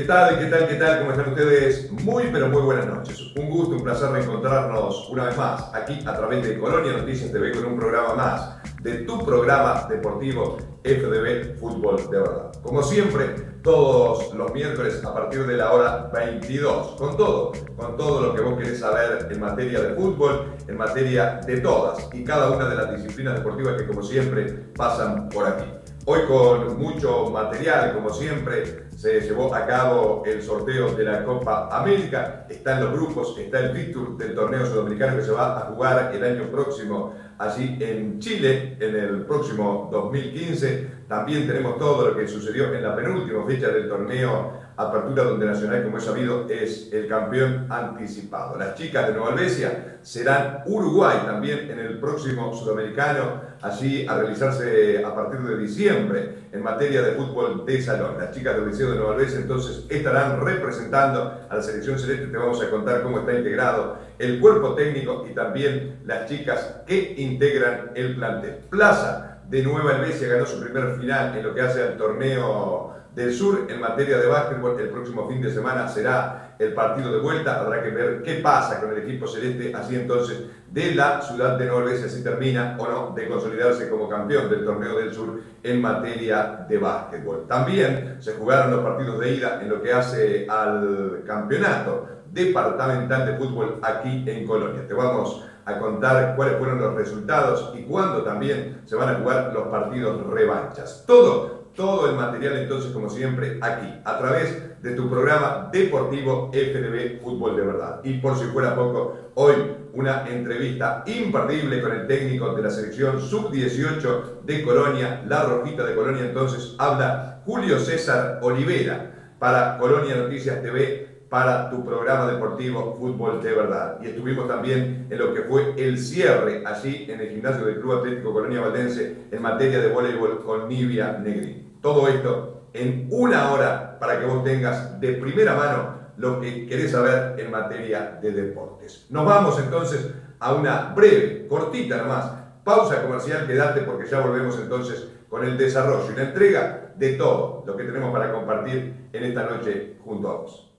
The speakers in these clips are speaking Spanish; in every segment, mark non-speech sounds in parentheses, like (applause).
¿Qué tal? ¿Qué tal? ¿Qué tal? ¿Cómo están ustedes? Muy, pero muy buenas noches. Un gusto, un placer reencontrarnos una vez más aquí a través de Colonia Noticias TV con un programa más de tu programa deportivo FDB Fútbol de Verdad. Como siempre, todos los miércoles a partir de la hora 22, con todo, con todo lo que vos querés saber en materia de fútbol, en materia de todas y cada una de las disciplinas deportivas que como siempre pasan por aquí. Hoy con mucho material, como siempre, se llevó a cabo el sorteo de la Copa América. Están los grupos, está el fixture del torneo sudamericano que se va a jugar el año próximo allí en Chile, en el próximo 2015. También tenemos todo lo que sucedió en la penúltima fecha del torneo Apertura, donde Nacional, como es sabido, es el campeón anticipado. Las chicas de Nueva Albesia serán Uruguay también en el próximo sudamericano, allí a realizarse a partir de diciembre en materia de fútbol de salón. Las chicas del Liceo de Nueva Albesia entonces estarán representando a la selección celeste. Te vamos a contar cómo está integrado el cuerpo técnico y también las chicas que integran el plantel. Plaza de Nueva Albesia ganó su primer final en lo que hace al torneo del Sur en materia de básquetbol. El próximo fin de semana será el partido de vuelta. Habrá que ver qué pasa con el equipo celeste. Así entonces, de la ciudad de Nueva si termina o no de consolidarse como campeón del torneo del Sur en materia de básquetbol. También se jugaron los partidos de ida en lo que hace al campeonato departamental de fútbol aquí en Colonia. Te vamos a contar cuáles fueron los resultados y cuándo también se van a jugar los partidos revanchas. Todo todo el material entonces, como siempre, aquí, a través de tu programa deportivo FDB Fútbol de Verdad. Y por si fuera poco, hoy una entrevista imperdible con el técnico de la selección sub-18 de Colonia, la Rojita de Colonia. Entonces habla Julio César Olivera para Colonia Noticias TV para tu programa deportivo Fútbol de Verdad. Y estuvimos también en lo que fue el cierre allí en el gimnasio del Club Atlético Colonia Valdense en materia de voleibol con Nivia Negri. Todo esto en una hora para que vos tengas de primera mano lo que querés saber en materia de deportes. Nos vamos entonces a una breve, cortita nomás, pausa comercial, quédate porque ya volvemos entonces con el desarrollo y la entrega de todo lo que tenemos para compartir en esta noche junto a vos.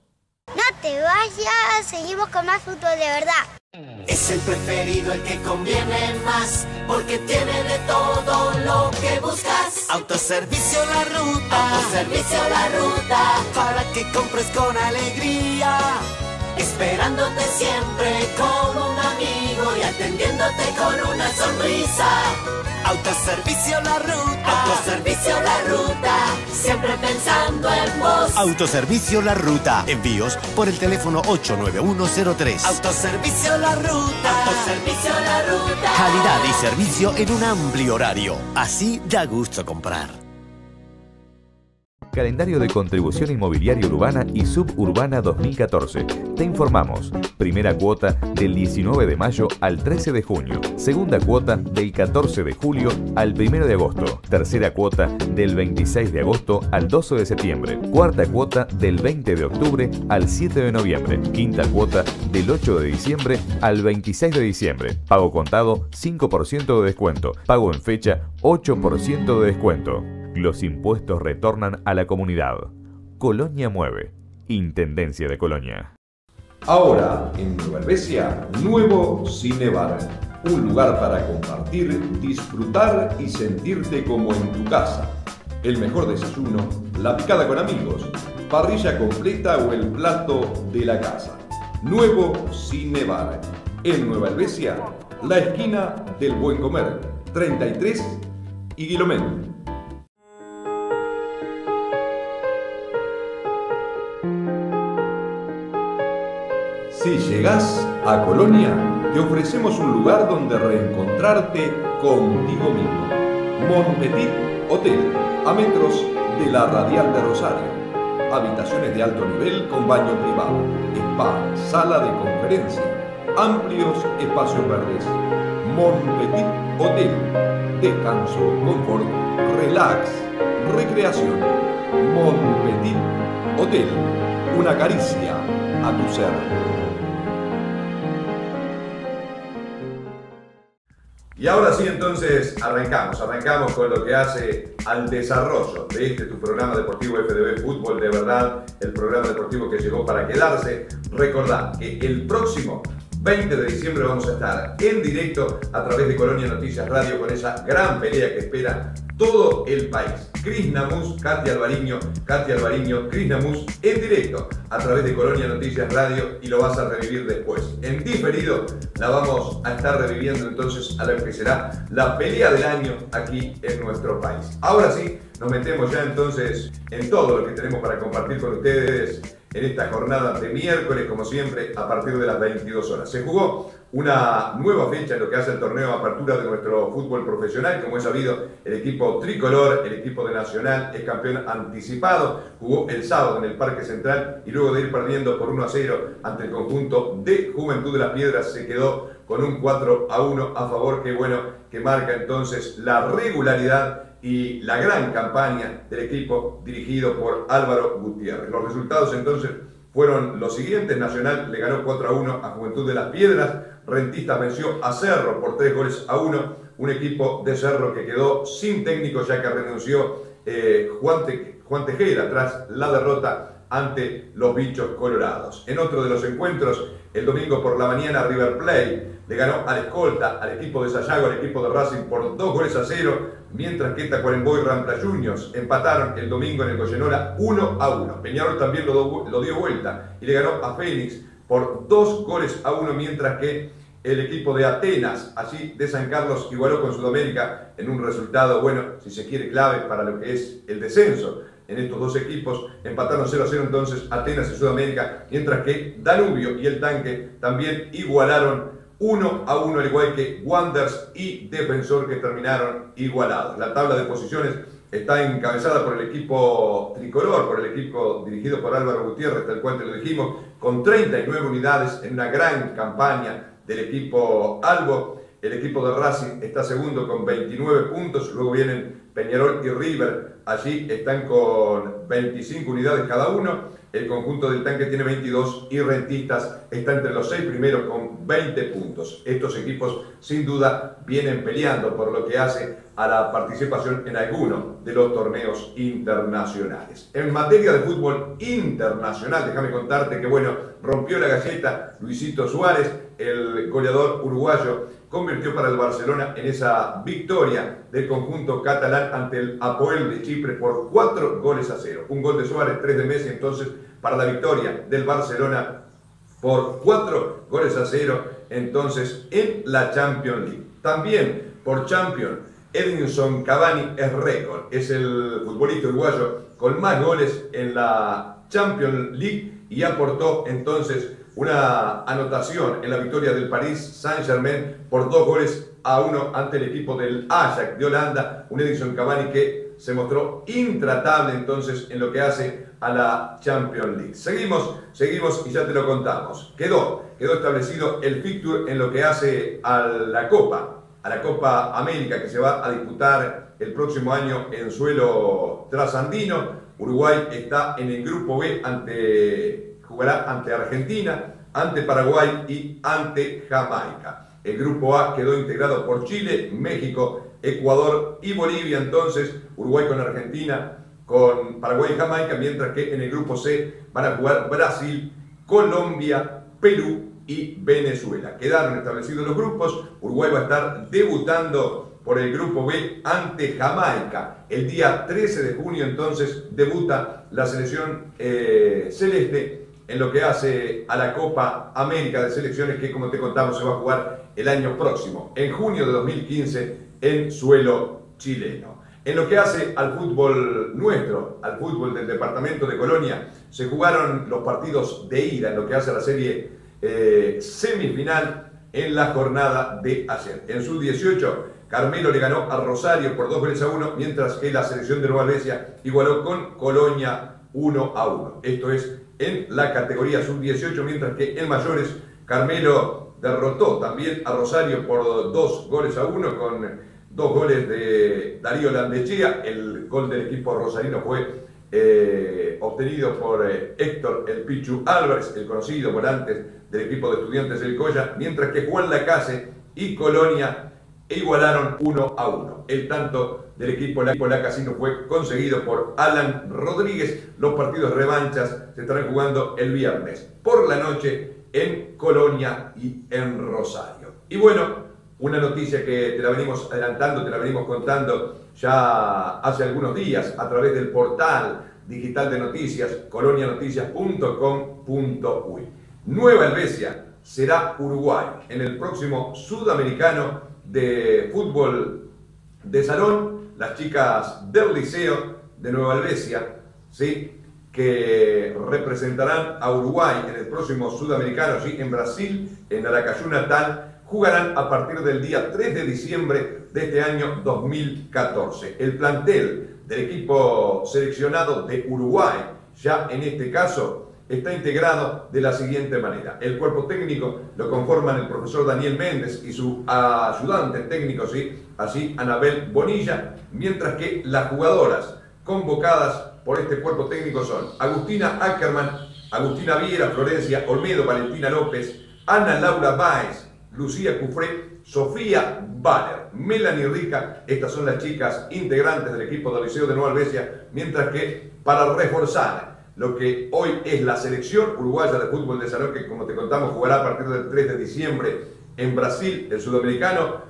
No te vayas, seguimos con más fútbol de verdad. Es el preferido, el que conviene más, porque tiene de todo lo que buscas. Autoservicio La Ruta, Autoservicio La Ruta, para que compres con alegría. Esperándote siempre como atendiéndote con una sonrisa. Autoservicio La Ruta. Autoservicio La Ruta. Siempre pensando en vos. Autoservicio La Ruta. Envíos por el teléfono 89103. Autoservicio La Ruta. Autoservicio La Ruta. Calidad y servicio en un amplio horario. Así da gusto comprar. Calendario de contribución inmobiliaria urbana y suburbana 2014. Te informamos. Primera cuota del 19 de mayo al 13 de junio. Segunda cuota del 14 de julio al 1 de agosto. Tercera cuota del 26 de agosto al 12 de septiembre. Cuarta cuota del 20 de octubre al 7 de noviembre. Quinta cuota del 8 de diciembre al 26 de diciembre. Pago contado 5% de descuento. Pago en fecha 8% de descuento. Los impuestos retornan a la comunidad. Colonia Mueve. Intendencia de Colonia. Ahora, en Nueva Helvecia, nuevo Cinebar. Un lugar para compartir, disfrutar y sentirte como en tu casa. El mejor desayuno, la picada con amigos, parrilla completa o el plato de la casa. Nuevo Cinebar. En Nueva Helvecia, la esquina del Buen Comer, 33 y Guilomén. Si llegas a Colonia, te ofrecemos un lugar donde reencontrarte contigo mismo. Montpetit Hotel, a metros de la Radial de Rosario. Habitaciones de alto nivel con baño privado, spa, sala de conferencia, amplios espacios verdes. Montpetit Hotel, descanso, confort, relax, recreación. Montpetit Hotel, una caricia a tu ser. Y ahora sí, entonces arrancamos. Arrancamos con lo que hace al desarrollo de este tu programa deportivo FDB Fútbol. De verdad, el programa deportivo que llegó para quedarse. Recordad que el próximo 20 de diciembre vamos a estar en directo a través de Colonia Noticias Radio con esa gran pelea que espera todo el país. Cris Namus, Katia Alvariño, Katia Alvariño, Cris Namus en directo a través de Colonia Noticias Radio y lo vas a revivir después. En diferido la vamos a estar reviviendo entonces a lo que será la pelea del año aquí en nuestro país. Ahora sí, nos metemos ya entonces en todo lo que tenemos para compartir con ustedes en esta jornada de miércoles, como siempre, a partir de las 22 horas. Se jugó una nueva fecha en lo que hace el torneo de apertura de nuestro fútbol profesional. Como es sabido, el equipo tricolor, el equipo de Nacional, es campeón anticipado. Jugó el sábado en el Parque Central y luego de ir perdiendo por 1 a 0 ante el conjunto de Juventud de las Piedras, se quedó con un 4 a 1 a favor, que bueno, que marca entonces la regularidad y la gran campaña del equipo dirigido por Álvaro Gutiérrez. Los resultados entonces fueron los siguientes. Nacional le ganó 4 a 1 a Juventud de las Piedras. Rentistas venció a Cerro por 3 goles a 1. Un equipo de Cerro que quedó sin técnico ya que renunció eh, Juan, Juan Tejera tras la derrota ante los bichos colorados. En otro de los encuentros, el domingo por la mañana, River Plate le ganó al escolta, al equipo de Sayago, al equipo de Racing por dos goles a cero, mientras que Tacuarembó y Rampla Juniors empataron el domingo en el Goyenora 1 a 1. Peñarol también lo, dio vuelta y le ganó a Fénix por dos goles a uno, mientras que el equipo de Atenas, allí de San Carlos, igualó con Sudamérica en un resultado, bueno, si se quiere, clave para lo que es el descenso en estos dos equipos. Empataron 0 a 0 entonces Atenas y Sudamérica, mientras que Danubio y el Tanque también igualaron 1 a 1, al igual que Wanders y Defensor que terminaron igualados. La tabla de posiciones está encabezada por el equipo tricolor, por el equipo dirigido por Álvaro Gutiérrez, tal cual te lo dijimos, con 39 unidades en una gran campaña del equipo Albo. El equipo de Racing está segundo con 29 puntos, luego vienen Peñarol y River, allí están con 25 unidades cada uno. El conjunto del tanque tiene 22 y Rentistas está entre los seis primeros con 20 puntos. Estos equipos sin duda vienen peleando por lo que hace a la participación en alguno de los torneos internacionales. En materia de fútbol internacional, déjame contarte que bueno, rompió la galleta Luisito Suárez, el goleador uruguayo, convirtió para el Barcelona en esa victoria del conjunto catalán ante el Apoel de Chipre por cuatro goles a cero. Un gol de Suárez, tres de Messi entonces para la victoria del Barcelona por cuatro goles a cero entonces en la Champions League. También por Champions, Edinson Cavani es récord, es el futbolista uruguayo con más goles en la Champions League y aportó entonces una anotación en la victoria del Paris Saint-Germain por dos goles a uno ante el equipo del Ajax de Holanda, un Edison Cavani que se mostró intratable entonces en lo que hace a la Champions League. Seguimos, seguimos y ya te lo contamos. Quedó, quedó establecido el fixture en lo que hace a la Copa, a la Copa América que se va a disputar el próximo año en suelo trasandino. Uruguay está en el grupo B ante jugará ante Argentina, ante Paraguay y ante Jamaica. El grupo A quedó integrado por Chile, México, Ecuador y Bolivia. Entonces, Uruguay con Argentina, con Paraguay y Jamaica, mientras que en el grupo C van a jugar Brasil, Colombia, Perú y Venezuela. Quedaron establecidos los grupos. Uruguay va a estar debutando por el grupo B ante Jamaica. El día 13 de junio entonces debuta la selección eh, celeste en lo que hace a la Copa América de Selecciones que, como te contamos, se va a jugar el año próximo, en junio de 2015, en suelo chileno. En lo que hace al fútbol nuestro, al fútbol del departamento de Colonia, se jugaron los partidos de ida en lo que hace a la serie eh, semifinal en la jornada de ayer. En su 18, Carmelo le ganó a Rosario por dos goles a uno, mientras que la selección de Nueva Grecia igualó con Colonia 1 a 1. Esto es en la categoría sub-18, mientras que en mayores Carmelo derrotó también a Rosario por dos goles a uno con dos goles de Darío Landechea. El gol del equipo rosarino fue eh, obtenido por eh, Héctor El Pichu Álvarez, el conocido volante del equipo de estudiantes del Coya, mientras que Juan Lacase y Colonia igualaron 1 a 1. El tanto del equipo la Casino fue conseguido por Alan Rodríguez. Los partidos revanchas se estarán jugando el viernes por la noche en Colonia y en Rosario. Y bueno, una noticia que te la venimos adelantando, te la venimos contando ya hace algunos días a través del portal digital de noticias colonianoticias.com.uy. Nueva Helvecia será Uruguay en el próximo sudamericano de fútbol de salón. Las chicas del liceo de Nueva Helvecia, ¿sí? que representarán a Uruguay en el próximo sudamericano, ¿sí? en Brasil, en Aracayú Natal, jugarán a partir del día 3 de diciembre de este año 2014. El plantel del equipo seleccionado de Uruguay, ya en este caso, está integrado de la siguiente manera. El cuerpo técnico lo conforman el profesor Daniel Méndez y su ayudante técnico, ¿sí? así Anabel Bonilla, mientras que las jugadoras convocadas por este cuerpo técnico son Agustina Ackerman, Agustina Viera, Florencia Olmedo, Valentina López, Ana Laura Báez, Lucía Cufré, Sofía Baller, Melanie Rica, estas son las chicas integrantes del equipo del Liceo de Nueva Albesia, mientras que para reforzar lo que hoy es la selección uruguaya de fútbol de salón, que como te contamos jugará a partir del 3 de diciembre en Brasil, el sudamericano,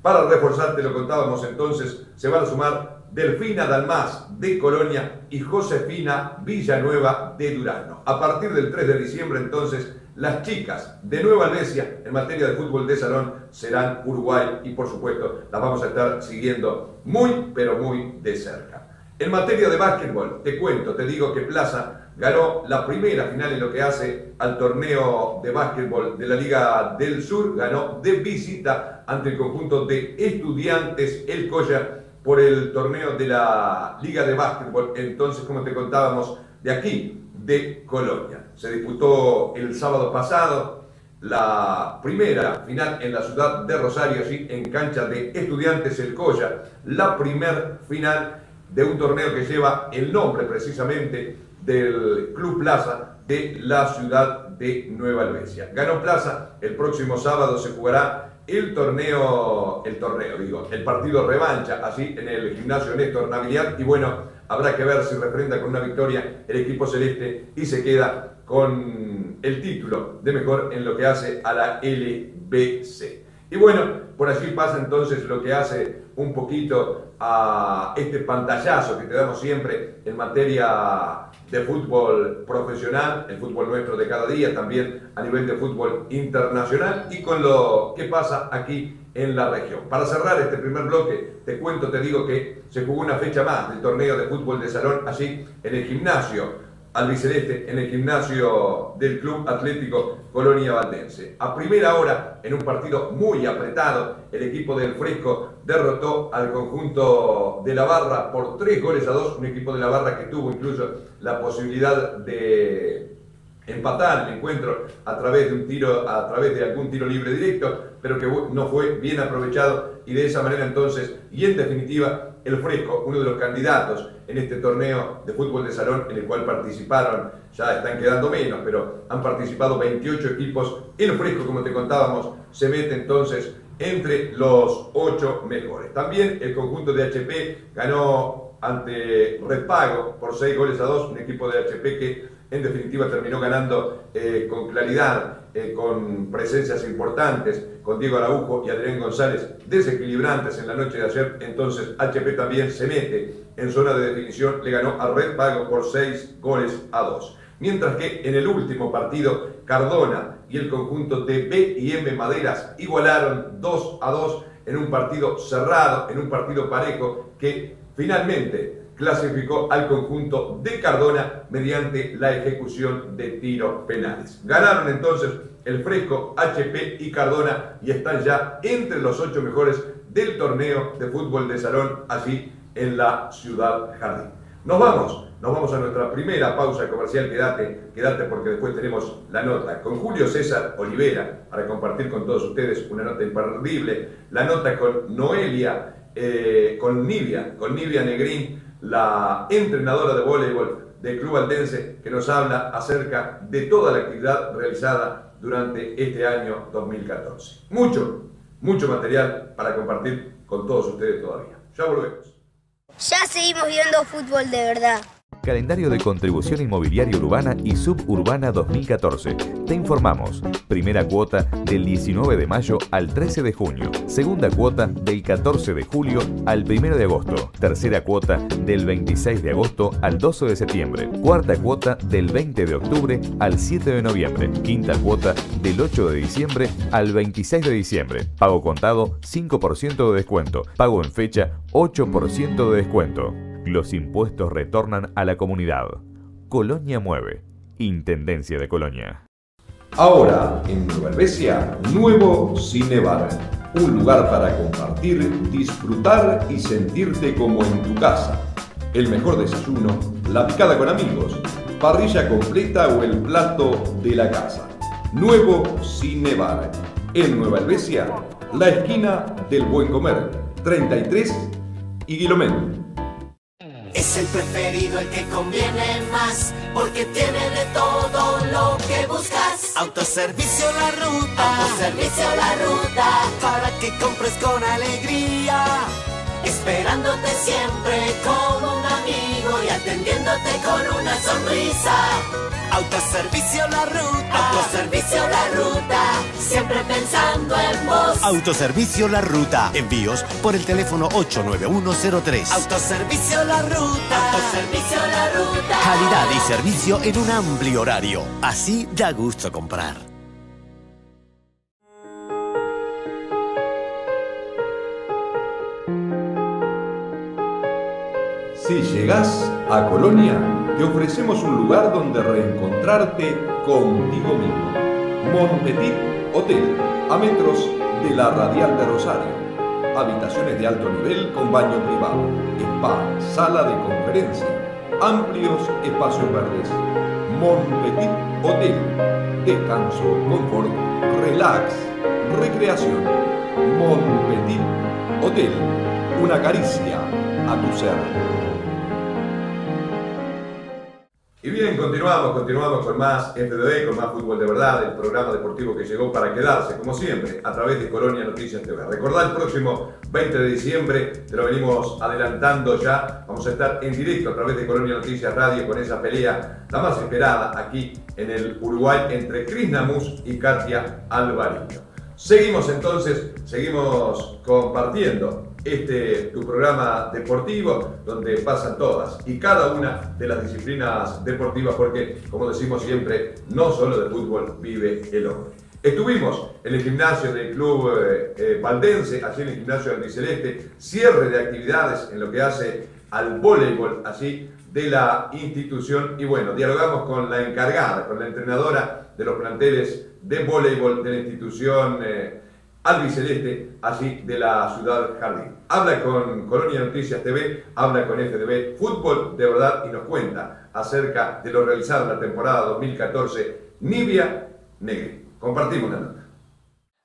para reforzar, te lo contábamos entonces, se van a sumar Delfina Dalmás de Colonia y Josefina Villanueva de Durano. A partir del 3 de diciembre entonces las chicas de Nueva Albesia en materia de fútbol de salón serán Uruguay y por supuesto las vamos a estar siguiendo muy pero muy de cerca. En materia de básquetbol, te cuento, te digo que Plaza ganó la primera final en lo que hace al torneo de básquetbol de la Liga del Sur, ganó de visita ante el conjunto de estudiantes El Coya por el torneo de la Liga de Básquetbol, entonces como te contábamos, de aquí, de Colonia. Se disputó el sábado pasado la primera final en la ciudad de Rosario, ¿sí? en cancha de Estudiantes El Coya, la primer final de un torneo que lleva el nombre precisamente del Club Plaza de la ciudad de Nueva Albesia. Ganó Plaza, el próximo sábado se jugará el torneo, el torneo, digo, el partido revancha, así en el gimnasio Néstor Navidad, y bueno, Habrá que ver si refrenda con una victoria el equipo celeste y se queda con el título de mejor en lo que hace a la LBC. Y bueno, por allí pasa entonces lo que hace un poquito a este pantallazo que te damos siempre en materia de fútbol profesional, el fútbol nuestro de cada día, también a nivel de fútbol internacional y con lo que pasa aquí en la región. Para cerrar este primer bloque, te cuento, te digo que se jugó una fecha más del torneo de fútbol de salón allí en el gimnasio albiceleste, en el gimnasio del Club Atlético Colonia Valdense. A primera hora, en un partido muy apretado, el equipo del Fresco derrotó al conjunto de la Barra por tres goles a dos, un equipo de la Barra que tuvo incluso la posibilidad de empatar el encuentro a través de un tiro, a través de algún tiro libre directo, pero que no fue bien aprovechado y de esa manera entonces, y en definitiva, el Fresco, uno de los candidatos en este torneo de fútbol de salón en el cual participaron, ya están quedando menos, pero han participado 28 equipos, el Fresco, como te contábamos, se mete entonces entre los 8 mejores. También el conjunto de HP ganó ante Repago por 6 goles a 2, un equipo de HP que en definitiva terminó ganando eh, con claridad, eh, con presencias importantes, con Diego Araujo y Adrián González, desequilibrantes en la noche de ayer. Entonces HP también se mete en zona de definición, le ganó a Red Pago por 6 goles a 2. Mientras que en el último partido, Cardona y el conjunto de B y M Maderas igualaron 2 a 2 en un partido cerrado, en un partido parejo que finalmente clasificó al conjunto de Cardona mediante la ejecución de tiros penales. Ganaron entonces el Fresco, HP y Cardona y están ya entre los ocho mejores del torneo de fútbol de salón allí en la ciudad Jardín. Nos vamos, nos vamos a nuestra primera pausa comercial. Quédate, quédate porque después tenemos la nota con Julio César Olivera para compartir con todos ustedes una nota imperdible. La nota con Noelia, eh, con Nivia, con Nivia Negrín la entrenadora de voleibol del Club Aldense, que nos habla acerca de toda la actividad realizada durante este año 2014. Mucho, mucho material para compartir con todos ustedes todavía. Ya volvemos. Ya seguimos viendo fútbol de verdad. Calendario de contribución inmobiliaria urbana y suburbana 2014. Te informamos. Primera cuota del 19 de mayo al 13 de junio. Segunda cuota del 14 de julio al 1 de agosto. Tercera cuota del 26 de agosto al 12 de septiembre. Cuarta cuota del 20 de octubre al 7 de noviembre. Quinta cuota del 8 de diciembre al 26 de diciembre. Pago contado 5% de descuento. Pago en fecha 8% de descuento. Los impuestos retornan a la comunidad. Colonia Mueve. Intendencia de Colonia. Ahora, en Nueva Helvecia, nuevo Cinebar. Un lugar para compartir, disfrutar y sentirte como en tu casa. El mejor desayuno, la picada con amigos, parrilla completa o el plato de la casa. Nuevo Cinebar. En Nueva Helvecia, la esquina del buen comer. 33 y Guilomén. Es el preferido, el que conviene más, porque tiene de todo lo que buscas. Autoservicio La Ruta, Autoservicio La Ruta, para que compres con alegría. Esperándote siempre como un amigo y atendiéndote con una sonrisa. Autoservicio La Ruta, Autoservicio La Ruta, siempre pensando en vos. Autoservicio La Ruta. Envíos por el teléfono 89103. Autoservicio La Ruta, Autoservicio La Ruta. Calidad y servicio en un amplio horario. Así da gusto comprar. Si llegas a Colonia, te ofrecemos un lugar donde reencontrarte contigo mismo. Montpetit Hotel, a metros de la Radial de Rosario. Habitaciones de alto nivel con baño privado, spa, sala de conferencia, amplios espacios verdes. Montpetit Hotel, descanso, confort, relax, recreación. Montpetit Hotel, una caricia a tu ser. Y bien, continuamos, continuamos con más FDD, con más fútbol de verdad, el programa deportivo que llegó para quedarse, como siempre, a través de Colonia Noticias TV. Recordad el próximo 20 de diciembre, te lo venimos adelantando ya, vamos a estar en directo a través de Colonia Noticias Radio con esa pelea, la más esperada aquí en el Uruguay, entre Cris Namus y Katia Alvariño. Seguimos entonces, seguimos compartiendo este tu programa deportivo donde pasan todas y cada una de las disciplinas deportivas porque como decimos siempre no solo de fútbol vive el hombre. Estuvimos en el gimnasio del club eh, eh, Valdense, allí en el gimnasio albiceleste, cierre de actividades en lo que hace al voleibol allí de la institución y bueno, dialogamos con la encargada, con la entrenadora de los planteles de voleibol de la institución eh, albiceleste, allí de la ciudad Jardín. Habla con Colonia Noticias TV, habla con FDB Fútbol de verdad y nos cuenta acerca de lo realizado en la temporada 2014 Nibia Negri. Compartimos la nota.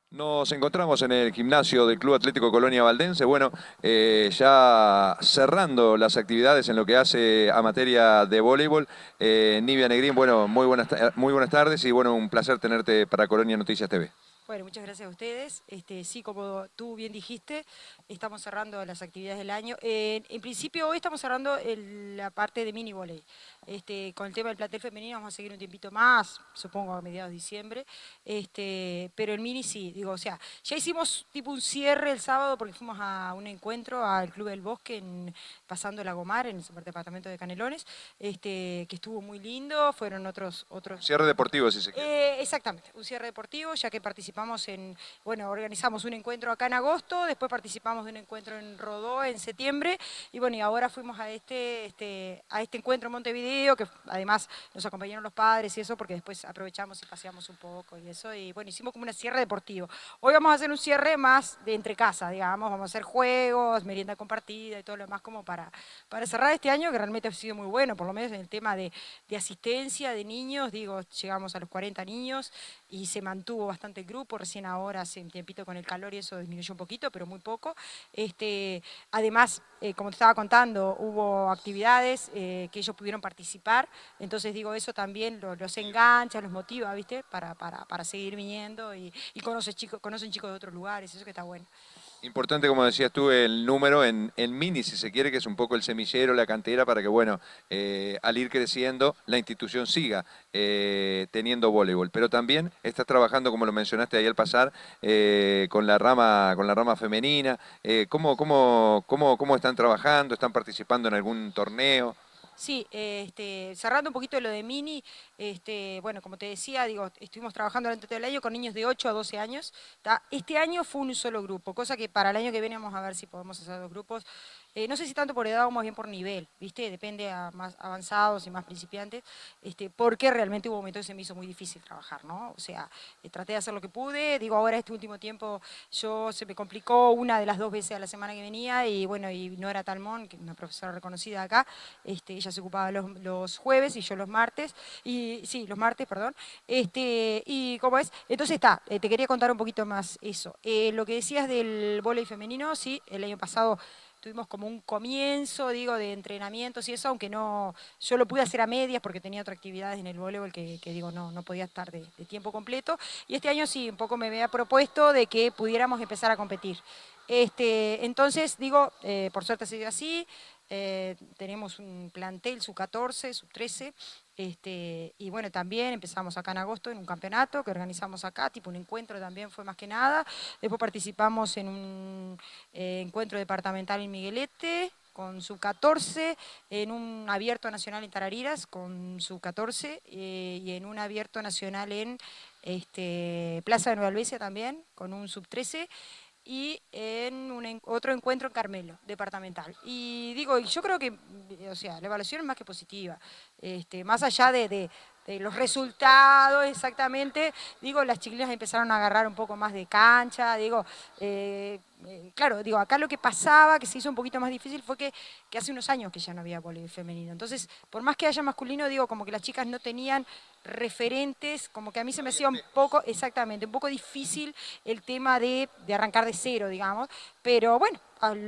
Nos encontramos en el gimnasio del Club Atlético Colonia Valdense, bueno, eh, ya cerrando las actividades en lo que hace a materia de voleibol. Eh, Nivia Negrín, bueno, muy buenas, muy buenas tardes y bueno, un placer tenerte para Colonia Noticias TV. Bueno, muchas gracias a ustedes. Este, sí, como tú bien dijiste, estamos cerrando las actividades del año. Eh, en principio, hoy estamos cerrando el- la parte de mini volley. Este, con el tema del plantel femenino vamos a seguir un tiempito más, supongo a mediados de diciembre. Este, pero el mini sí, digo, o sea, ya hicimos tipo un cierre el sábado porque fuimos a un encuentro al Club del Bosque, en- pasando la Gomar, en el departamento de Canelones, este, que estuvo muy lindo. Fueron otros, otros Cierre deportivo, si se quiere. eh, exactamente, un cierre deportivo, ya que participamos en, bueno, organizamos un encuentro acá en agosto, después participamos de un encuentro en Rodó en septiembre, y bueno, y ahora fuimos a este, este, a este encuentro en Montevideo, que además nos acompañaron los padres y eso, porque después aprovechamos y paseamos un poco y eso, y bueno, hicimos como un cierre deportivo. Hoy vamos a hacer un cierre más de entre casa, digamos, vamos a hacer juegos, merienda compartida y todo lo demás como para, para cerrar este año, que realmente ha sido muy bueno, por lo menos en el tema de, de asistencia de niños, digo, llegamos a los 40 niños y se mantuvo bastante el grupo. Grupo, recién ahora hace un tiempito con el calor y eso disminuyó un poquito, pero muy poco. Este, además, eh, como te estaba contando, hubo actividades eh, que ellos pudieron participar, entonces digo, eso también los, engancha, los motiva, ¿viste? Para, para, para seguir viniendo y, y conocen, chicos, conocen chicos de otros lugares, eso que está bueno. Importante, como decías tú, el número en, mini, si se quiere, que es un poco el semillero, la cantera, para que, bueno, eh, al ir creciendo, la institución siga eh, teniendo voleibol. Pero también estás trabajando, como lo mencionaste ahí al pasar, eh, con, la rama, con la rama femenina. ¿cómo, cómo, cómo, ¿Cómo están trabajando? ¿Están participando en algún torneo? Sí, este, cerrando un poquito lo de Mini, este, bueno, como te decía, digo, estuvimos trabajando durante todo el año con niños de 8 a 12 años. Este año fue un solo grupo, cosa que para el año que viene vamos a ver si podemos hacer dos grupos. Eh, no sé si tanto por edad o más bien por nivel, ¿viste? Depende a más avanzados y más principiantes, este, porque realmente hubo momentos que se me hizo muy difícil trabajar, ¿no? O sea, eh, traté de hacer lo que pude, digo, ahora este último tiempo yo se me complicó una de las dos veces a la semana que venía y bueno, y Nora Talmón, que es una profesora reconocida acá, este, ella se ocupaba los, jueves y yo los martes, y sí, los martes, perdón, este, y cómo es, entonces está, eh, te quería contar un poquito más eso. lo que decías del voleibol femenino, sí, el año pasado tuvimos como un comienzo, digo, de entrenamientos y eso, aunque no, yo lo pude hacer a medias porque tenía otras actividades en el voleibol que, digo, no, no podía estar de, tiempo completo. Y este año sí, un poco me había propuesto de que pudiéramos empezar a competir. Este, entonces, digo, eh, por suerte ha sido así, eh, tenemos un plantel sub-14, sub-13, este, y bueno, también empezamos acá en agosto en un campeonato que organizamos acá, tipo un encuentro también fue más que nada. Después participamos en un eh, encuentro departamental en Miguelete con sub 14, en un abierto nacional en Tarariras con sub 14 eh, y en un abierto nacional en este, Plaza de Nueva Albesia también con un sub 13 y en un, otro encuentro en Carmelo, departamental. Y digo, yo creo que, o sea, la evaluación es más que positiva. Este, más allá de, los resultados exactamente, digo, las chiquillas empezaron a agarrar un poco más de cancha, digo, eh, eh, claro, digo, acá lo que pasaba, que se hizo un poquito más difícil, fue que, hace unos años que ya no había voleibol femenino. Entonces, por más que haya masculino, digo, como que las chicas no tenían referentes, como que a mí se me hacía un poco, exactamente, un poco difícil el tema de, de arrancar de cero, digamos, pero bueno,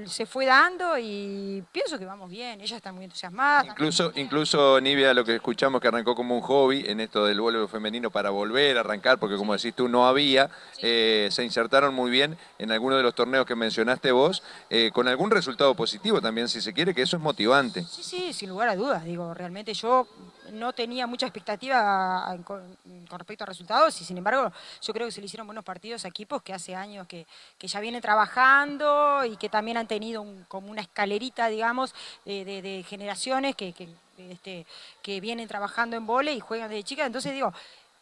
se fue dando y pienso que vamos bien, ella está muy entusiasmada. Incluso, incluso Nivia, lo que escuchamos que arrancó como un hobby en esto del vuelo femenino para volver a arrancar, porque como decís tú, no había, eh, se insertaron muy bien en algunos de los torneos que mencionaste vos, eh, con algún resultado positivo también, si se quiere, que eso es motivante. Sí, sí, sin lugar a dudas, digo, realmente yo no tenía mucha expectativa con, respecto a resultados y sin embargo yo creo que se le hicieron buenos partidos a equipos que hace años que, ya vienen trabajando y que también han tenido como una escalerita, digamos, de, generaciones que, este, que vienen trabajando en vole y juegan desde chicas. Entonces digo,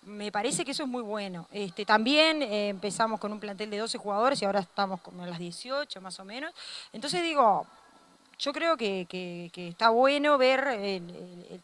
me parece que eso es muy bueno. Este, también eh, empezamos con un plantel de 12 jugadores y ahora estamos con las 18 más o menos. Entonces digo, yo creo que, está bueno ver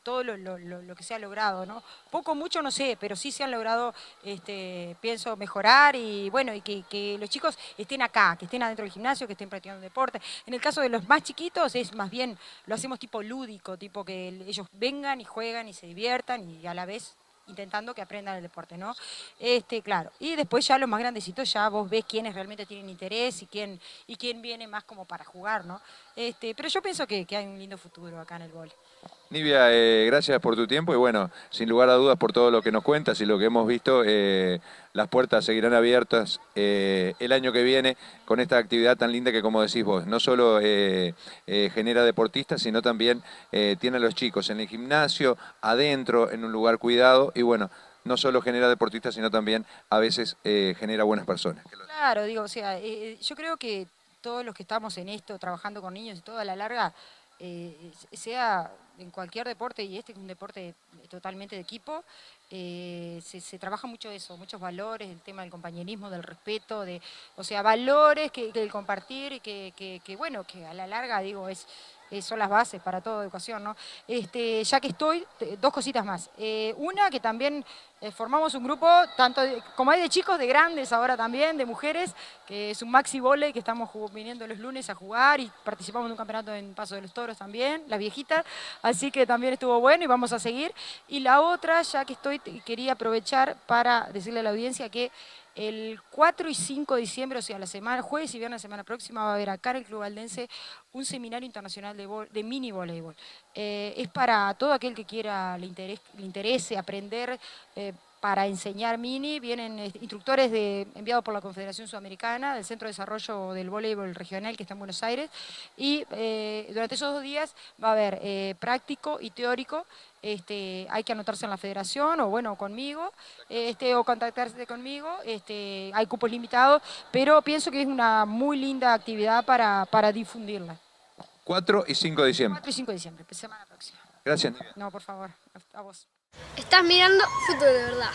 todo lo, que se ha logrado, ¿no? Poco, mucho, no sé, pero sí se han logrado, este, pienso, mejorar y bueno, y que, los chicos estén acá, que estén adentro del gimnasio, que estén practicando deporte. En el caso de los más chiquitos es más bien, lo hacemos tipo lúdico, tipo que ellos vengan y juegan y se diviertan y a la vez intentando que aprendan el deporte, ¿no? Este, claro. Y después ya los más grandecitos ya vos ves quiénes realmente tienen interés y quién, y quién viene más como para jugar, ¿no? Este, pero yo pienso que, hay un lindo futuro acá en el gol. Nivia, eh, gracias por tu tiempo y bueno, sin lugar a dudas por todo lo que nos cuentas y lo que hemos visto, eh, las puertas seguirán abiertas eh, el año que viene con esta actividad tan linda que como decís vos, no solo genera deportistas, sino también tiene a los chicos en el gimnasio, adentro, en un lugar cuidado y bueno, no solo genera deportistas, sino también a veces genera buenas personas. Claro, digo, o sea, yo creo que todos los que estamos en esto, trabajando con niños y todo la larga, sea en cualquier deporte, y este es un deporte totalmente de equipo, eh, se, trabaja mucho eso, muchos valores, el tema del compañerismo, del respeto, de, o sea, valores que, el compartir y que, que, bueno, que a la larga, digo, es, son las bases para toda educación, ¿no? Este, ya que estoy, dos cositas más. Eh, una, que también eh, formamos un grupo, tanto como hay de chicos, de grandes ahora también, de mujeres, que es un maxi volley que estamos viniendo los lunes a jugar y participamos en un campeonato en Paso de los Toros también, las viejitas, así que también estuvo bueno y vamos a seguir. Y la otra, ya que estoy, quería aprovechar para decirle a la audiencia que El 4 y 5 de diciembre, o sea, la semana, jueves y viernes la semana próxima, va a haber acá en el Club Valdense un seminario internacional de, mini voleibol. Eh, es para todo aquel que quiera, le, interese aprender. Eh, para enseñar mini, vienen eh, instructores de, enviados por la Confederación Sudamericana, del Centro de Desarrollo del Voleibol Regional que está en Buenos Aires, y durante esos dos días va a haber práctico y teórico este, hay que anotarse en la federación o bueno, conmigo, este, o contactarse conmigo, este, hay cupos limitados, pero pienso que es una muy linda actividad para, para difundirla. 4 y 5 de diciembre. 4 y 5 de diciembre, semana próxima. Gracias. No, por favor, a vos. Estás mirando fútbol de verdad.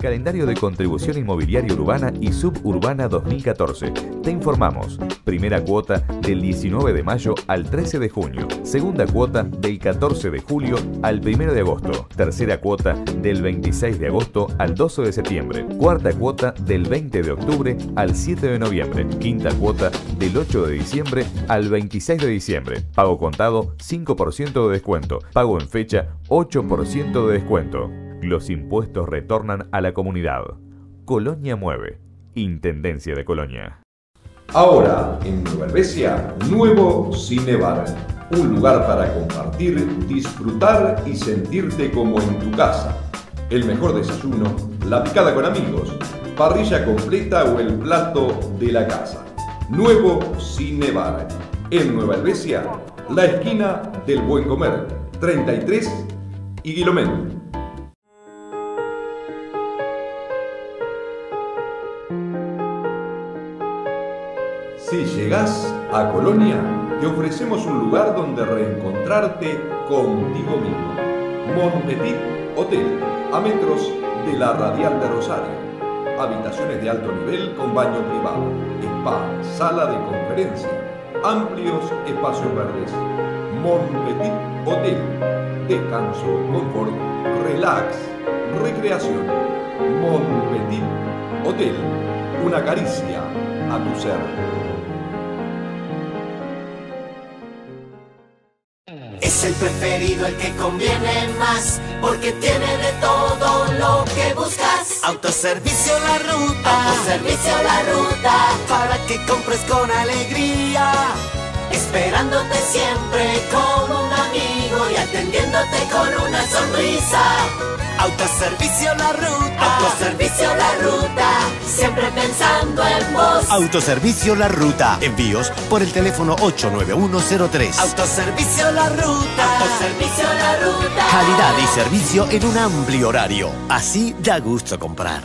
Calendario de contribución inmobiliaria urbana y suburbana 2014. Te informamos. Primera cuota del 19 de mayo al 13 de junio. Segunda cuota del 14 de julio al 1 de agosto. Tercera cuota del 26 de agosto al 12 de septiembre. Cuarta cuota del 20 de octubre al 7 de noviembre. Quinta cuota del 8 de diciembre al 26 de diciembre. Pago contado 5% de descuento. Pago en fecha 8% de descuento. Los impuestos retornan a la comunidad. Colonia Mueve. Intendencia de Colonia. Ahora, en Nueva Helvecia, nuevo Cinebar. Un lugar para compartir, disfrutar y sentirte como en tu casa. El mejor desayuno, la picada con amigos, parrilla completa o el plato de la casa. Nuevo Cinebar. En Nueva Helvecia, la esquina del Buen Comer, 33 y Guilomén. Si llegas a Colonia, te ofrecemos un lugar donde reencontrarte contigo mismo. Montetit Hotel, a metros de la Radial de Rosario. Habitaciones de alto nivel con baño privado, spa, sala de conferencia, amplios espacios verdes. Montetit Hotel, descanso, confort, relax, recreación. Montetit Hotel, una caricia a tu ser. Preferido, el que conviene más, porque tiene de todo lo que buscas. Autoservicio La Ruta, Autoservicio La Ruta, para que compres con alegría. Esperándote siempre como un amigo y atendiéndote con una sonrisa. Autoservicio La Ruta. Autoservicio La Ruta. Siempre pensando en vos. Autoservicio La Ruta. Envíos por el teléfono 89103. Autoservicio La Ruta. Autoservicio La Ruta. Calidad y servicio en un amplio horario. Así da gusto comprar.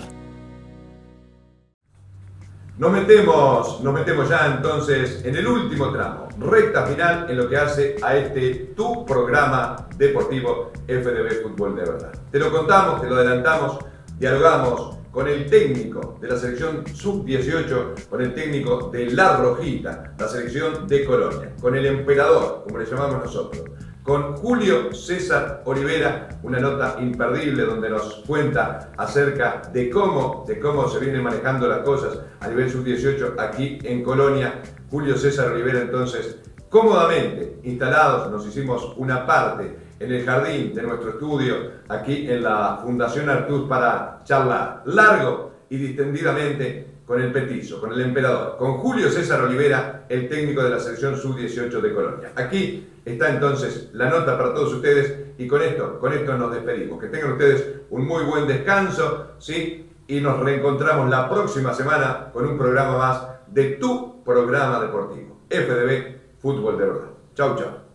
Nos metemos, nos metemos ya entonces en el último tramo, recta final en lo que hace a este tu programa deportivo FDB Fútbol de Verdad. Te lo contamos, te lo adelantamos, dialogamos con el técnico de la selección sub-18, con el técnico de La Rojita, la selección de Colonia, con el emperador, como le llamamos nosotros, con Julio César Olivera, una nota imperdible donde nos cuenta acerca de cómo, de cómo se vienen manejando las cosas a nivel sub-18 aquí en Colonia. Julio César Olivera entonces cómodamente instalados, nos hicimos una parte en el jardín de nuestro estudio aquí en la Fundación Artus para charlar largo y distendidamente con el petizo, con el emperador, con Julio César Olivera, el técnico de la selección sub-18 de Colonia. Aquí está entonces la nota para todos ustedes y con esto, con esto nos despedimos. Que tengan ustedes un muy buen descanso, ¿sí? Y nos reencontramos la próxima semana con un programa más de tu programa deportivo, FDB Fútbol de Verdad. Chau, chau.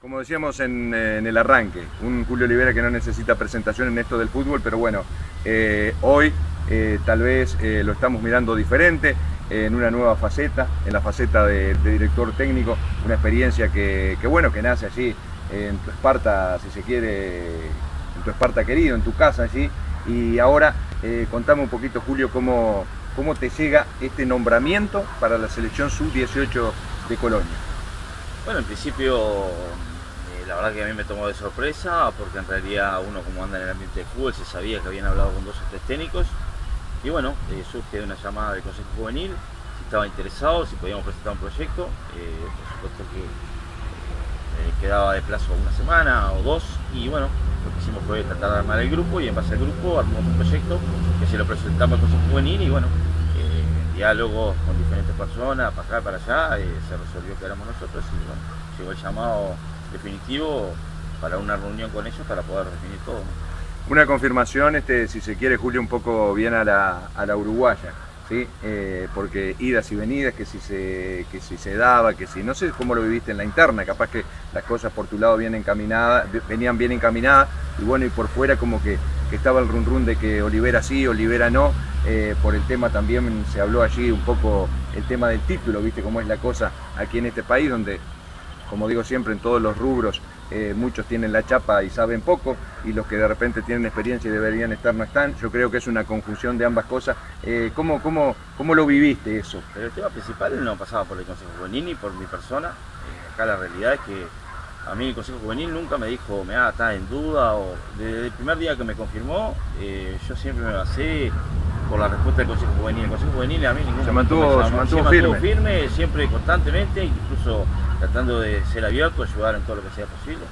Como decíamos en, el arranque, un Julio Olivera que no necesita presentación en esto del fútbol, pero bueno, eh, hoy eh, tal vez eh, lo estamos mirando diferente, en una nueva faceta, en la faceta de, director técnico, una experiencia que, bueno, que nace allí en tu Esparta, si se quiere, en tu Esparta querido, en tu casa allí, y ahora eh, contame un poquito, Julio, cómo, cómo te llega este nombramiento para la selección sub-18 de Colonia. Bueno, en principio la verdad que a mí me tomó de sorpresa porque en realidad uno como anda en el ambiente de fútbol se sabía que habían hablado con dos o tres técnicos y bueno, eh, surge una llamada del Consejo Juvenil, si estaba interesado, si podíamos presentar un proyecto. Eh, por supuesto que eh, quedaba de plazo una semana o dos. Y bueno, lo que hicimos fue tratar de armar el grupo y en base al grupo armamos un proyecto que se lo presentamos al Consejo Juvenil y bueno, eh, diálogos con diferentes personas, para acá, para allá, eh, se resolvió que éramos nosotros y bueno, llegó el llamado definitivo para una reunión con ellos para poder definir todo. Una confirmación, este, si se quiere, Julio, un poco bien a la, a la uruguaya. ¿Sí? Eh, porque idas y venidas, que si, se, que si se daba, que si no sé cómo lo viviste en la interna, capaz que las cosas por tu lado bien encaminadas, venían bien encaminadas, y bueno, y por fuera como que, estaba el run run de que Olivera sí, Olivera no, eh, por el tema también se habló allí un poco el tema del título, viste cómo es la cosa aquí en este país, donde, como digo siempre, en todos los rubros eh, muchos tienen la chapa y saben poco, y los que de repente tienen experiencia y deberían estar no están. Yo creo que es una conjunción de ambas cosas. Eh, ¿cómo, cómo, cómo, lo viviste eso? Pero el tema principal no pasaba por el Consejo Juvenil ni por mi persona. Eh, acá la realidad es que a mí el Consejo Juvenil nunca me dijo, me ah, está en duda, o desde el primer día que me confirmó, yo siempre me basé por la respuesta del Consejo Juvenil. El Consejo Juvenil a mí ningún se mantuvo, se mantuvo, firme. firme, siempre constantemente, incluso tratando de ser abierto, ayudar en todo lo que sea posible.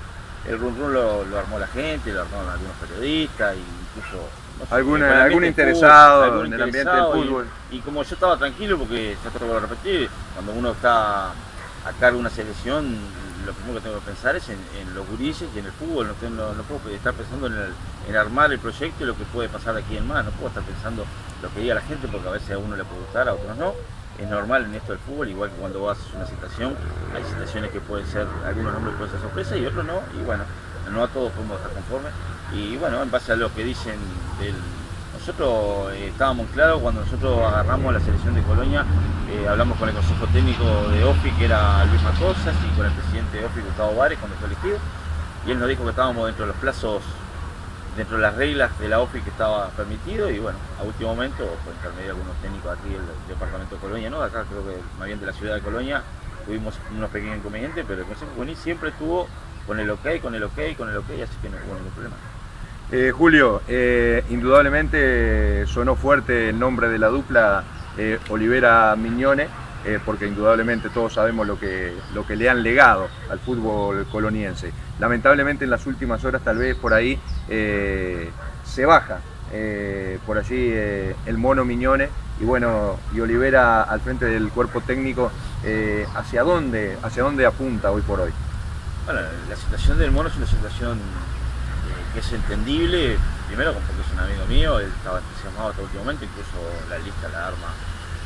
El run run lo, armó la gente, lo armaron algunos periodistas, incluso ¿Alguna, algún interesado en el ambiente del fútbol. Y, como yo estaba tranquilo, porque ya te lo voy a repetir, cuando uno está a cargo de una selección, lo primero que tengo que pensar es en, los gurises y en el fútbol, no, puedo estar pensando en, armar el proyecto y lo que puede pasar aquí en más, no puedo estar pensando lo que diga la gente porque a veces a uno le puede gustar, a otros no es normal en esto del fútbol, igual que cuando vas a una situación, hay situaciones que pueden ser, algunos nombres pueden ser sorpresa y otros no, y bueno, no a todos podemos estar conformes. Y bueno, en base a lo que dicen del. Nosotros eh, estábamos claros cuando nosotros agarramos la selección de Colonia, eh, hablamos con el consejo técnico de OFI, que era Luis Matosas, y con el presidente de OFI, Gustavo Vares, cuando fue elegido, y él nos dijo que estábamos dentro de los plazos dentro de las reglas de la OFI que estaba permitido y bueno, a último momento, por intermedio de algunos técnicos aquí del departamento de Colonia, ¿no? acá creo que más bien de la ciudad de Colonia, tuvimos unos pequeños inconvenientes, pero el Consejo Juvenil siempre estuvo con el ok, con el ok, con el ok, así que no hubo ningún problema. Eh, Julio, eh, indudablemente sonó fuerte el nombre de la dupla eh, Olivera Miñone porque indudablemente todos sabemos lo que, lo que le han legado al fútbol coloniense. Lamentablemente en las últimas horas tal vez por ahí se baja por allí el mono Miñone y bueno, y Olivera al frente del cuerpo técnico, ¿hacia, dónde, ¿hacia dónde apunta hoy por hoy? Bueno, la situación del mono es una situación que es entendible, primero porque es un amigo mío, él estaba entusiasmado hasta el último momento, incluso la lista la arma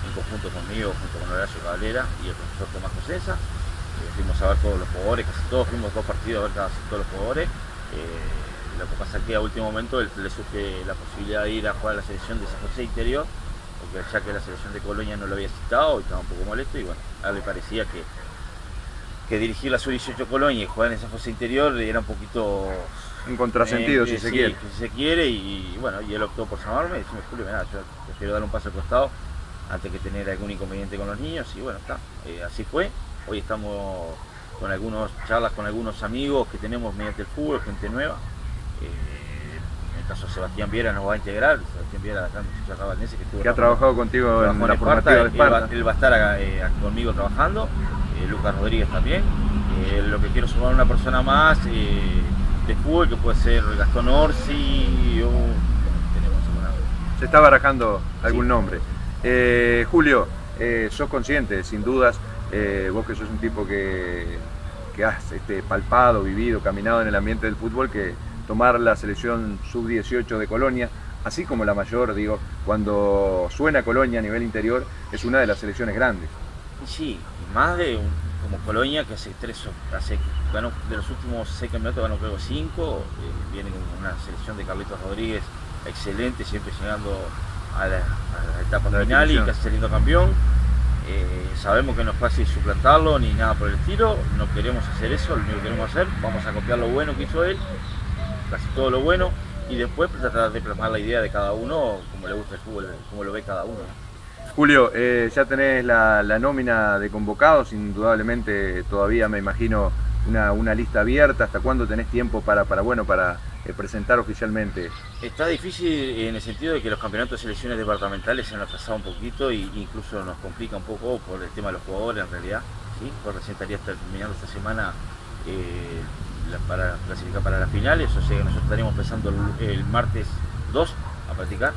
en conjunto conmigo, junto con Horacio Cabrera y el profesor Tomás Cosenza. Eh, fuimos a ver todos los jugadores, casi todos, fuimos dos partidos a ver casi todos los jugadores. Eh, lo que pasa es que a último momento le surge la posibilidad de ir a jugar a la selección de San José Interior, porque ya que la selección de Colonia no lo había citado y estaba un poco molesto y bueno, a él le parecía que, que dirigir la Sub-18 Colonia y jugar en San José Interior era un poquito un contrasentido, si se quiere. Si se quiere, y, bueno, y él optó por llamarme y decirme, Julio, mira, yo prefiero dar un paso al costado antes que tener algún inconveniente con los niños y bueno, está, eh, así fue. Hoy estamos con algunas charlas con algunos amigos que tenemos mediante el fútbol, gente nueva. Eh, en el caso de Sebastián Viera nos va a integrar, Sebastián Viera acá que, que ha trabajado contigo en la formativa de Esparta. Él, va, a estar eh, conmigo trabajando, Lucas Rodríguez también. lo que quiero sumar una persona más de fútbol que puede ser Gastón Orsi o tenemos Se está barajando algún nombre. Eh, Julio, eh, sos consciente, sin dudas, eh, vos que sos un tipo que, has este, palpado, vivido, caminado en el ambiente del fútbol, que tomar la selección sub-18 de Colonia, así como la mayor, digo, cuando suena Colonia a nivel interior, es una de las selecciones grandes. Sí, más de como Colonia, que hace tres, hace, de los últimos seis campeonatos ganó creo cinco, viene con una selección de Carlitos Rodríguez excelente, siempre llegando a la, etapa final y casi saliendo campeón. Eh, sabemos que no es fácil suplantarlo ni nada por el estilo, no queremos hacer eso, lo único que queremos hacer, vamos a copiar lo bueno que hizo él, casi todo lo bueno, y después tratar de plasmar la idea de cada uno, como le gusta el fútbol, como lo ve cada uno. Julio, eh, ya tenés la, nómina de convocados, indudablemente todavía me imagino una, una lista abierta, ¿hasta cuándo tenés tiempo para, para, bueno, para eh, presentar oficialmente? Está difícil en el sentido de que los campeonatos de selecciones departamentales se han atrasado un poquito e incluso nos complica un poco por el tema de los jugadores en realidad. ¿sí? Pues recién estaría terminando esta semana eh, para clasificar para las finales, o sea que nosotros estaríamos empezando el, martes 2 a practicar.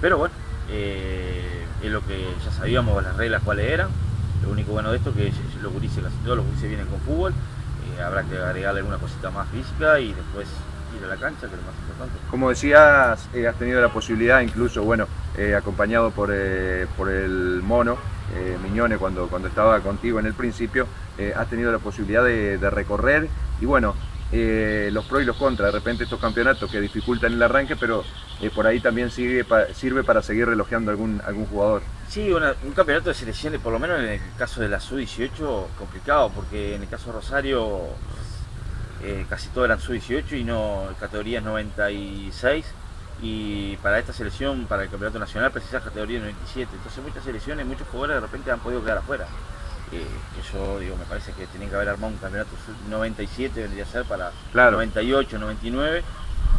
Pero bueno, eh, es lo que ya sabíamos las reglas cuáles eran. Lo único bueno de esto es que los gurises, casi todos los gurises vienen con fútbol. Eh, habrá que agregarle alguna cosita más física y después ir a la cancha, que es lo más importante. Como decías, eh, has tenido la posibilidad, incluso, bueno, acompañado por, por el mono, Miñone, cuando, cuando estaba contigo en el principio, has tenido la posibilidad de recorrer y bueno, eh, los pros y los contras, de repente estos campeonatos que dificultan el arranque, pero eh, por ahí también sirve para seguir relojeando algún, algún jugador. Sí, un campeonato de selecciones, por lo menos en el caso de la Sub-18, complicado, porque en el caso de Rosario eh, casi todos eran Sub-18 y no categorías 96, y para esta selección, para el campeonato nacional, precisa categoría 97, entonces muchas selecciones, muchos jugadores de repente han podido quedar afuera que yo digo, me parece que tienen que haber armado un campeonato 97, vendría a ser para 98, 99.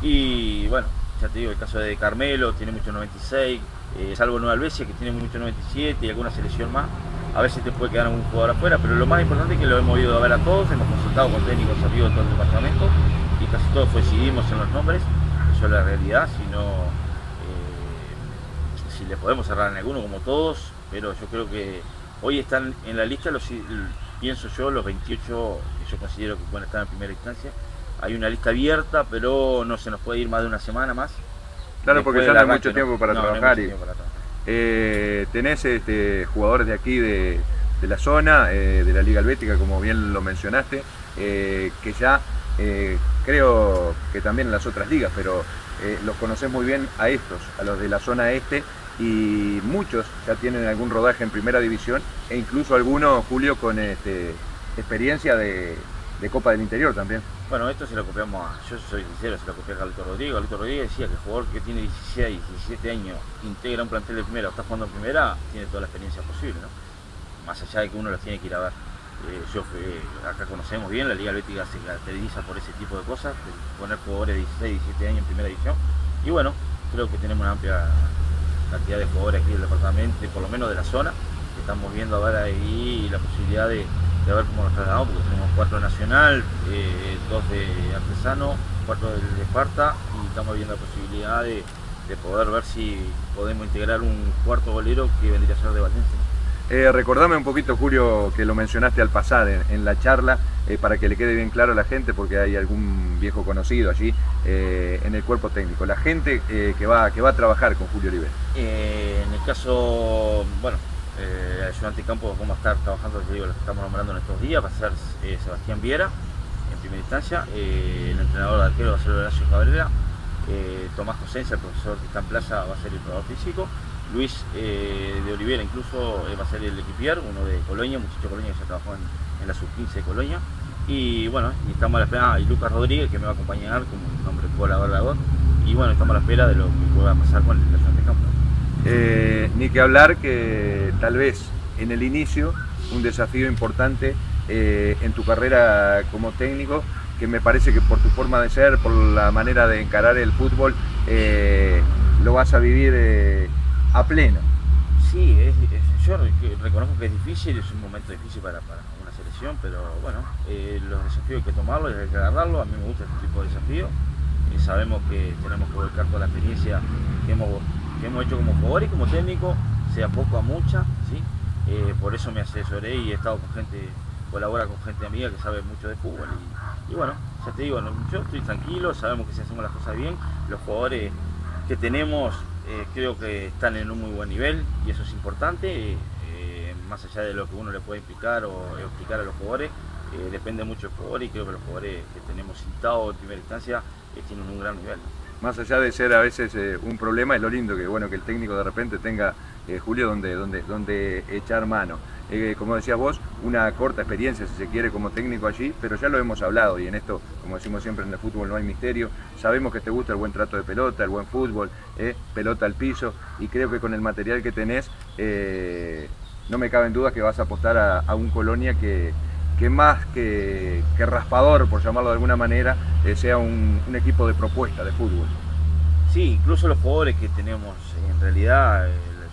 Y bueno, ya te digo, el caso de Carmelo tiene mucho 96, eh, salvo Nueva Albesia que tiene mucho 97 y alguna selección más. A ver si te puede quedar algún jugador afuera, pero lo más importante es que lo hemos ido a ver a todos, hemos consultado con técnicos amigos de todo el departamento y casi todos coincidimos en los nombres, eso es la realidad, si no, eh, si le podemos cerrar en alguno como todos, pero yo creo que Hoy están en la lista, los, pienso yo, los 28 que yo considero que pueden estar en primera instancia. Hay una lista abierta, pero no se nos puede ir más de una semana más. Claro, porque ya no hay mucho tiempo para trabajar. Eh, tenés este, jugadores de aquí, de, la zona, eh, de la Liga Helvética, como bien lo mencionaste, eh, que ya creo que también en las otras ligas, pero los conocés muy bien a estos, a los de la zona este, y muchos ya tienen algún rodaje en primera división e incluso algunos, Julio, con este, experiencia de, Copa del Interior también. Bueno, esto se lo copiamos a, yo soy sincero, se lo copié a Galito Rodríguez. Galito Rodríguez decía que el jugador que tiene 16, 17 años, integra un plantel de primera o está jugando en primera, tiene toda la experiencia posible, ¿no? Más allá de que uno los tiene que ir a ver. Eh, yo, acá conocemos bien, la Liga Bética se caracteriza por ese tipo de cosas, de poner jugadores de 16, 17 años en primera división. Y bueno, creo que tenemos una amplia cantidad de jugadores aquí del departamento, por lo menos de la zona, que estamos viendo a ver ahí la posibilidad de, ver cómo nos trasladamos, porque tenemos cuatro de Nacional, eh, dos de Artesano, cuatro de, Esparta, y estamos viendo la posibilidad de, poder ver si podemos integrar un cuarto bolero que vendría a ser de Valencia. Eh, recordame un poquito, Julio, que lo mencionaste al pasar en, la charla, eh, para que le quede bien claro a la gente, porque hay algún viejo conocido allí eh, en el cuerpo técnico. La gente que, va, que va a trabajar con Julio Oliver. en el caso, bueno, el ayudante campo vamos a estar trabajando, te digo, que estamos nombrando en estos días, va a ser Sebastián Viera, en primera instancia, el entrenador de arquero va a ser Horacio Cabrera, Tomás Cosencia, el profesor que está en plaza, va a ser el probador físico, Luis eh, de Olivera incluso eh, va a ser el equipier, uno de Colonia, muchacho de Colonia que ya trabajó en, la sub-15 de Colonia. Y bueno, estamos a la espera, y Lucas Rodríguez que me va a acompañar como nombre colaborador. Y bueno, estamos a la espera de lo que pueda pasar con el de campo. Eh, ni que hablar que tal vez en el inicio un desafío importante en tu carrera como técnico, que me parece que por tu forma de ser, por la manera de encarar el fútbol, lo vas a vivir a pleno. Sí, yo reconozco que es difícil, es un momento difícil para, una selección, pero bueno, eh, los desafíos hay que tomarlos hay que agarrarlos. A mí me gusta este tipo de desafíos. y sabemos que tenemos que volcar toda la experiencia que hemos, hemos hecho como jugador y como técnico, sea poco a mucha, ¿sí? Eh, por eso me asesoré y he estado con gente, colabora con gente amiga que sabe mucho de fútbol. Y, bueno, ya te digo, yo estoy tranquilo, sabemos que si hacemos las cosas bien, los jugadores que tenemos eh, creo que están en un muy buen nivel y eso es importante, eh, más allá de lo que uno le puede explicar o explicar a los jugadores, eh, depende mucho del jugador y creo que los jugadores que tenemos citados en primera instancia tienen un gran nivel. Más allá de ser a veces un problema, es lo lindo que bueno que el técnico de repente tenga Julio donde, donde, donde echar mano. Eh, como decías vos, una corta experiencia si se quiere como técnico allí, pero ya lo hemos hablado y en esto, como decimos siempre en el fútbol no hay misterio, sabemos que te gusta el buen trato de pelota, el buen fútbol, eh, pelota al piso y creo que con el material que tenés eh, no me cabe en duda que vas a apostar a, un Colonia que, más que, raspador, por llamarlo de alguna manera, sea un, un, equipo de propuesta de fútbol. Sí, incluso los jugadores que tenemos en realidad,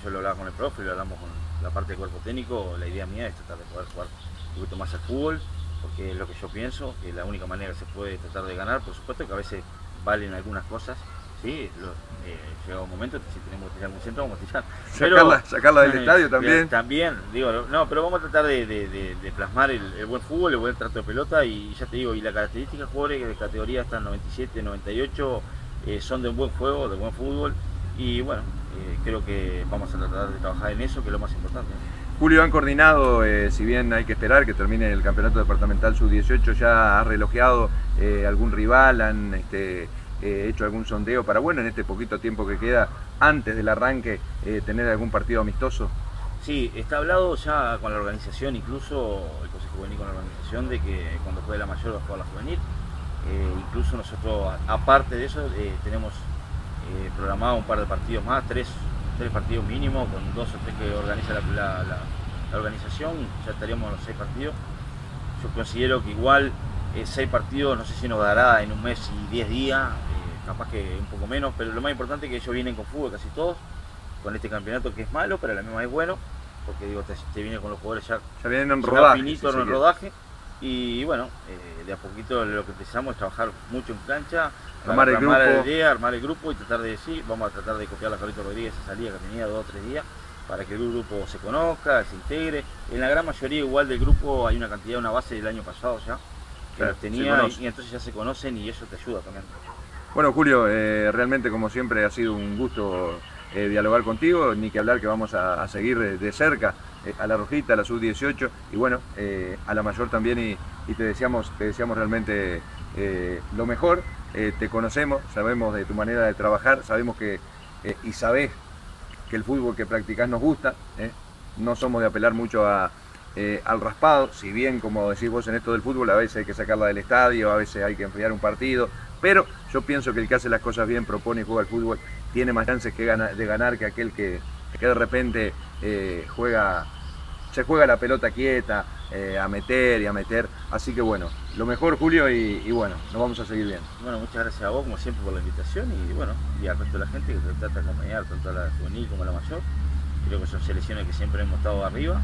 yo lo hablaba con el profe, lo hablamos con la parte del cuerpo técnico, la idea mía es tratar de poder jugar un poquito más al fútbol porque es lo que yo pienso, que la única manera que se puede tratar de ganar, por supuesto que a veces valen algunas cosas, sí, lo, eh, llega un momento si tenemos que tirar algún centro vamos a tirar. (laughs) Sacarla, sacarla del estadio también. También, digo, no, pero vamos a tratar de, plasmar el, buen fútbol, el buen trato de pelota y ya te digo, y la característica de jugadores de categoría hasta 97, 98 eh, son de un buen juego, de buen fútbol y bueno, eh, creo que vamos a tratar de trabajar en eso, que es lo más importante. Julio, han coordinado, eh, si bien hay que esperar que termine el campeonato departamental sub-18, ya ha relojeado algún rival, han este, hecho algún sondeo para, bueno, en este poquito tiempo que queda antes del arranque, tener algún partido amistoso. Sí, está hablado ya con la organización, incluso el Consejo Juvenil con la organización, de que cuando juegue la mayor va a jugar la juvenil. Eh, incluso nosotros, aparte de eso, eh, tenemos eh, programado un par de partidos más, tres, tres partidos mínimos, con dos o tres que organiza la, organización, ya estaríamos los seis partidos. Yo considero que igual seis partidos, no sé si nos dará en un mes y diez días, capaz que un poco menos, pero lo más importante es que ellos vienen con fútbol casi todos, con este campeonato que es malo, pero a la misma es bueno, porque digo, te, viene con los jugadores ya, ya vienen en rodaje. Finito, en rodaje y bueno, eh, de a poquito lo que empezamos es trabajar mucho en cancha, armar el grupo. La idea, armar el grupo y tratar de decir, vamos a tratar de copiar a Carlito Rodríguez esa salida que tenía dos o tres días para que el grupo se conozca, se integre. En la gran mayoría igual del grupo hay una cantidad, una base del año pasado ya, que tenía y, entonces ya se conocen y eso te ayuda también. Bueno Julio, eh, realmente como siempre ha sido un gusto eh, dialogar contigo, ni que hablar que vamos a, seguir de, cerca eh, a la Rojita, a la Sub-18 y bueno, eh, a la Mayor también y, te, deseamos, te realmente lo mejor. te conocemos, sabemos de tu manera de trabajar, sabemos que y sabés que el fútbol que practicás nos gusta, no somos de apelar mucho a, al raspado, si bien como decís vos en esto del fútbol a veces hay que sacarla del estadio, a veces hay que enfriar un partido, pero yo pienso que el que hace las cosas bien, propone y juega al fútbol, tiene más chances de ganar que aquel que, de repente eh, juega, se juega la pelota quieta, eh, a meter y a meter. Así que bueno, lo mejor Julio y, bueno, nos vamos a seguir bien. Bueno, muchas gracias a vos como siempre por la invitación y bueno, y al resto de la gente que te trata de acompañar, tanto a la juvenil como a la mayor. Creo que son selecciones que siempre hemos estado arriba.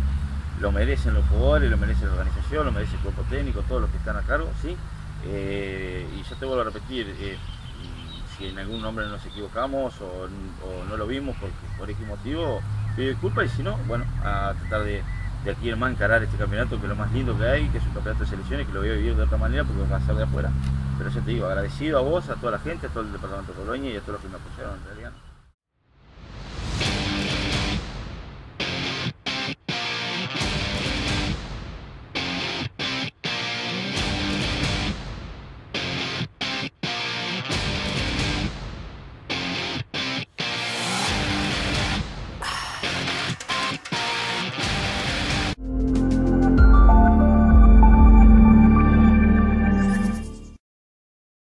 Lo merecen los jugadores, lo merece la organización, lo merece el cuerpo técnico, todos los que están a cargo, ¿sí? Eh, y yo te vuelvo a repetir, si en algún nombre nos equivocamos o, no lo vimos porque, por X motivo, pido disculpas y si no, bueno, a tratar de, de aquí en más encarar este campeonato que es lo más lindo que hay, que es un campeonato de selecciones que lo voy a vivir de otra manera porque va a ser de afuera. Pero ya te digo, agradecido a vos, a toda la gente, a todo el departamento de Colonia y a todos los que me apoyaron en realidad.